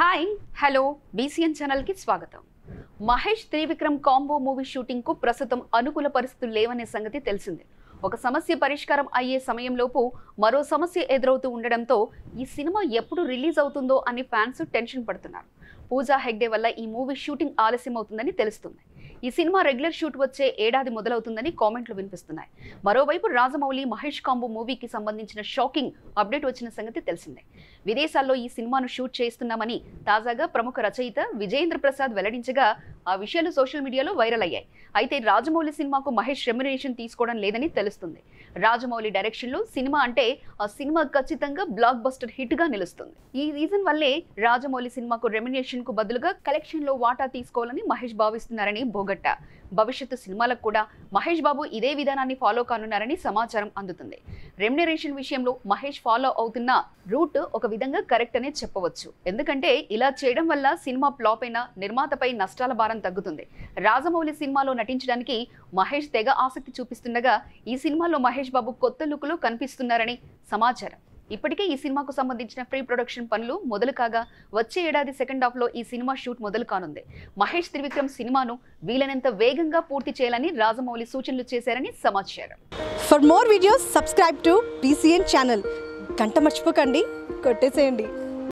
Hi hello BCN ఛానల్కి స్వాగతం. Mahesh Trivikram combo movie షూటింగ్కు ప్రస్తుతం అనుకూల పరిస్థితులు లేవనే సంగతి తెలిసిందే. ఒక సమస్య పరిష్కారం అయ్యే సమయంలోపు మరో సమస్య ఎదురవుతూ ఉండడంతో ఈ సినిమా ఎప్పుడు రిలీజ్ అవుతుందో అని ఫ్యాన్స్ టెన్షన్ పడుతున్నారు. పూజా హెగ్డే వల్ల ఈ మూవీ షూటింగ్ ఆలస్యం అవుతుందని తెలుస్తుంది. ఈ సినిమా రెగ్యులర్ షూట్ వచ్చే ఏడాది మొదలవుతుందని కామెంట్లు వినిపిస్తున్నాయి. మరోవైపు రాజమౌళి మహేష్ కాంబో మూవీకి సంబంధించిన షాకింగ్ అప్డేట్ వచ్చిన సంగతి తెలిసిందే. విదేశాల్లో ఈ సినిమాను షూట్ చేస్తున్నామని తాజాగా ప్రముఖ రచయిత విజయేంద్ర ప్రసాద్ వెల్లడించగా ఆ విషయాలు సోషల్ మీడియాలో వైరల్ అయ్యాయి. అయితే రాజమౌళి సినిమాకు మహేష్ రెమ్యునేషన్ తీసుకోవడం లేదని తెలుస్తుంది. రాజమౌళి డైరెక్షన్లో సినిమా అంటే ఆ సినిమా ఖచ్చితంగా బ్లాక్ బస్టర్ హిట్గా నిలుస్తుంది. ఈ రీజన్ వల్లే రాజమౌళి సినిమాకు రెమ్యునేషన్కు బదులుగా కలెక్షన్లో వాటా తీసుకోవాలని మహేష్ భావిస్తున్నారని బోగట్ట. భవిష్యత్తు సినిమాలకు కూడా మహేష్ బాబు ఇదే విధానాన్ని ఫాలో కానున్నారని సమాచారం అందుతుంది. రెమ్యునరేషన్ విషయంలో మహేష్ ఫాలో అవుతున్న రూట్ ఒక విధంగా కరెక్ట్ అనే చెప్పవచ్చు. ఎందుకంటే ఇలా చేయడం వల్ల సినిమా ఫ్లాప్ అయిన నిర్మాతపై నష్టాల భారం తగ్గుతుంది. రాజమౌళి సినిమాలో నటించడానికి మహేష్ తెగ ఆసక్తి చూపిస్తుండగా ఈ సినిమాలో మహేష్ బాబు కొత్త లుక్లో కనిపిస్తున్నారని సమాచారం. ఇప్పటికే ఈ సినిమాకు సంబంధించిన ప్రీ ప్రొడక్షన్ పనులు మొదలు కాగా వచ్చే ఏడాది సెకండ్ హాఫ్లో ఈ సినిమా షూట్ మొదలు కానుంది. మహేష్ త్రివిక్రమ్ సినిమాను వీలైనంత వేగంగా పూర్తి చేయాలని రాజమౌళి సూచనలు చేశారని సమాచారం. For more videos subscribe to PCN channel గంట మర్చిపోకండి. కొట్టేసేయండి.